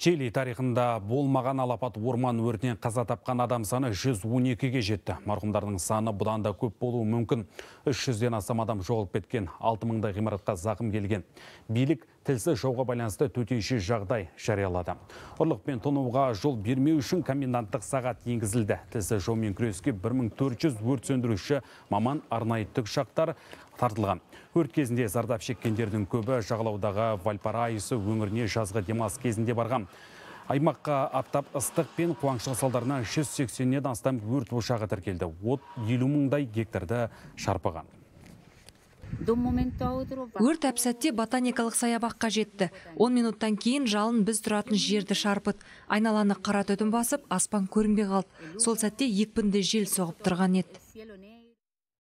Чили тарихында болмаған алапат орман өртінен қаза тапқан адам саны 112-ге жетті. Марқұмдардың саны бұдан да көп болуы мүмкін. 300-ден астам адам жоғалып кеткен, 6000-дай ғимаратқа зақым келген. Билік тілсіз жауға байланысты төтенше жағдай жариялады. Ұрлық пен тонуға жол бермеу үшін коменданттық сағат енгізілді. Тілсіз жаумен күреске 1400 өрт сөндіруші маман арнайы тікұшақтар тартылған. Өрт кезінде зардап шеккендердің көбі жағалаудағы Вальпараисі өңіріне жазғы демалыс кезінде барған. Аймаққа аптап ыстық пен қуаңшылық салдарынан 180-нен астам өрт ошағы тіркелді. От 50 мыңдай гектарды шарпыған. Өрт әпсәтте ботаникалық саябаққа жетті. 10 минуттан кейін жалын біз тұратын жерді шарпыт. Айналаны қара түтін басып, аспан көрінбей қалды. Сол сәтте екпінді жел соғып тұрған еді.